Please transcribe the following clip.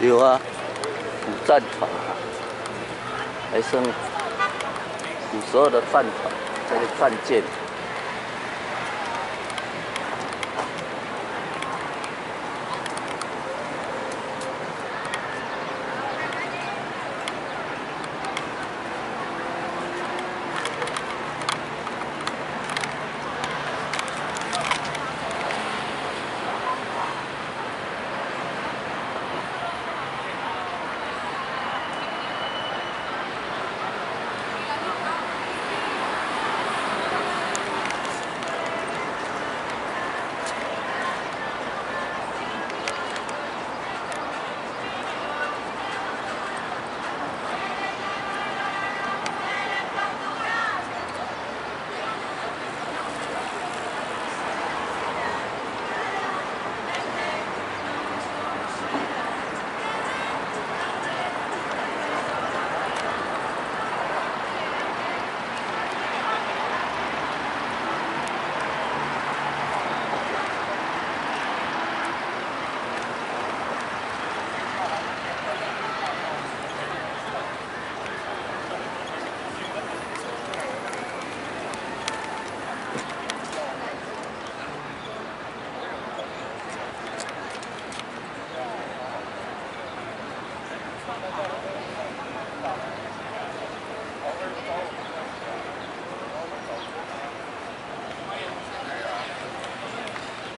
有啊，古战场啊，还剩古时候的战场，这些战舰。